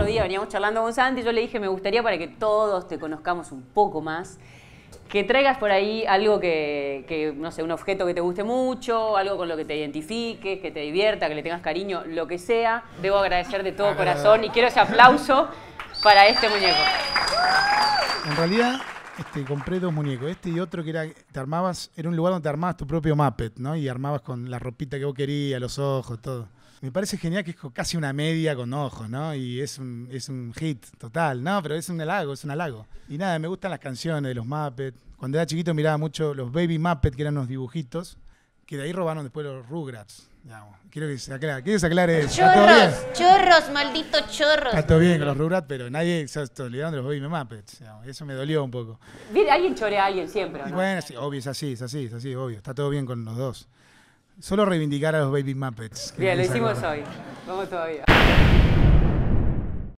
otro día veníamos charlando con Santi yo le dije, me gustaría para que todos te conozcamos un poco más, que traigas por ahí algo que, que, no sé, un objeto que te guste mucho, algo con lo que te identifiques, que te divierta, que le tengas cariño, lo que sea. Debo agradecer de todo corazón y quiero ese aplauso para este muñeco. En realidad, este, compré dos muñecos. Este y otro que era, te armabas, era un lugar donde te armabas tu propio Muppet, ¿no? Y armabas con la ropita que vos querías, los ojos, todo. Me parece genial que es casi una media con ojos, ¿no? Y es un, es un hit total, ¿no? Pero es un halago, es un halago. Y nada, me gustan las canciones de los Muppets. Cuando era chiquito miraba mucho los Baby Muppets, que eran unos dibujitos, que de ahí robaron después los Rugrats. Digamos. Quiero que se aclare, quiero que se aclare eso. Chorros, chorros, malditos chorros. Está todo bien con los Rugrats, pero nadie se olvidando de los Baby Muppets. digamos. Eso me dolió un poco. Viene, alguien chorea a alguien siempre, ¿o Y ¿no? bueno, sí, obvio, es así, es así, es así, obvio. Está todo bien con los dos. Solo reivindicar a los Baby Muppets. Bien, lo hicimos hoy. Vamos todavía.